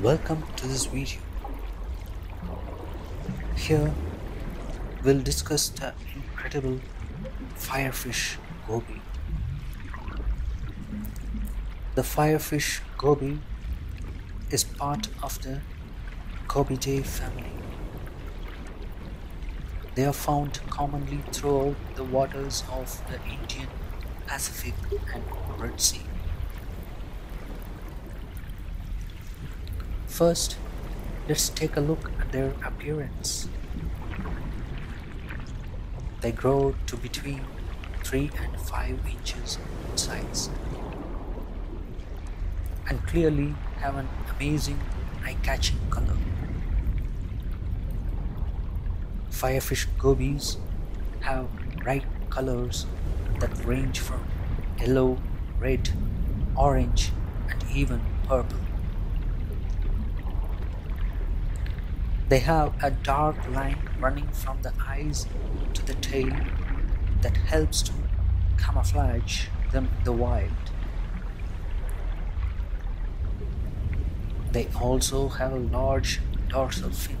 Welcome to this video. Here we'll discuss the incredible firefish goby. The firefish goby is part of the Gobiidae family. They are found commonly throughout the waters of the Indian, Pacific and Red Sea. First, let's take a look at their appearance. They grow to between 3 and 5 inches in size and clearly have an amazing eye-catching color. Firefish gobies have bright colors that range from yellow, red, orange and even purple. They have a dark line running from the eyes to the tail that helps to camouflage them in the wild. They also have a large dorsal fin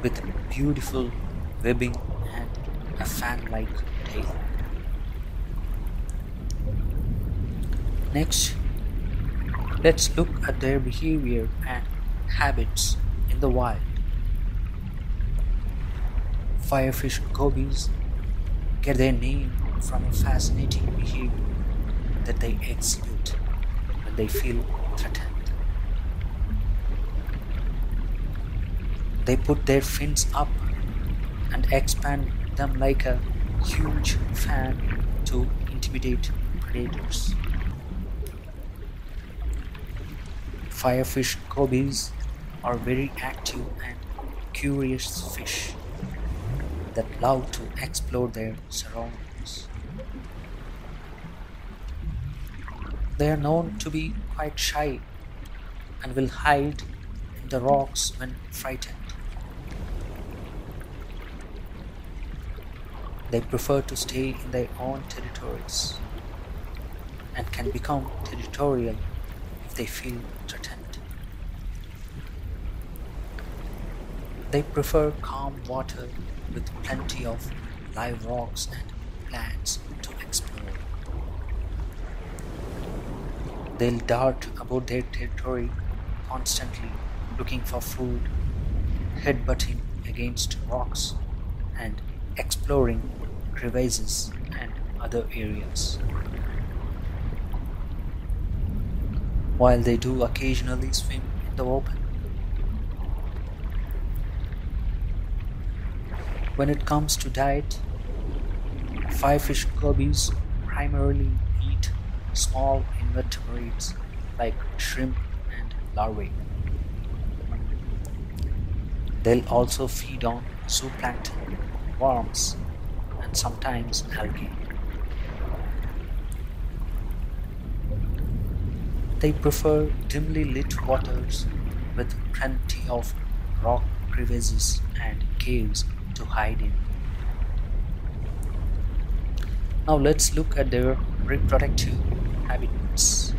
with beautiful webbing and a fan-like tail. Next, let's look at their behavior and habits in the wild. Firefish gobies get their name from a fascinating behavior that they exhibit when they feel threatened. They put their fins up and expand them like a huge fan to intimidate predators. Firefish gobies are very active and curious fish that love to explore their surroundings. They are known to be quite shy and will hide in the rocks when frightened. They prefer to stay in their own territories and can become territorial if they feel threatened. They prefer calm water with plenty of live rocks and plants to explore. They'll dart about their territory constantly looking for food, headbutting against rocks, and exploring crevasses and other areas. While they do occasionally swim in the open. When it comes to diet, firefish gobies primarily eat small invertebrates like shrimp and larvae. They'll also feed on zooplankton, worms, and sometimes algae. They prefer dimly lit waters with plenty of rock crevices and caves to hide in. Now let's look at their reproductive habits.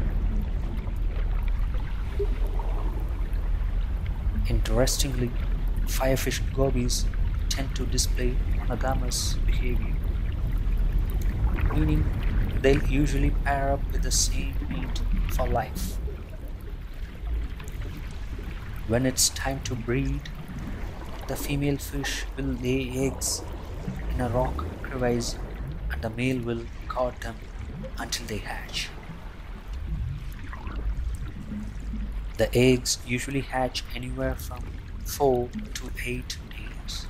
Interestingly, firefish gobies tend to display monogamous behavior, meaning they'll usually pair up with the same mate for life. When it's time to breed, the female fish will lay eggs in a rock crevice and the male will guard them until they hatch. The eggs usually hatch anywhere from 4 to 8 days.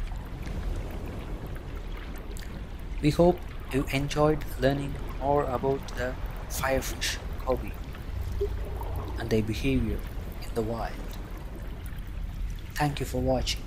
We hope you enjoyed learning more about the firefish goby and their behavior in the wild. Thank you for watching.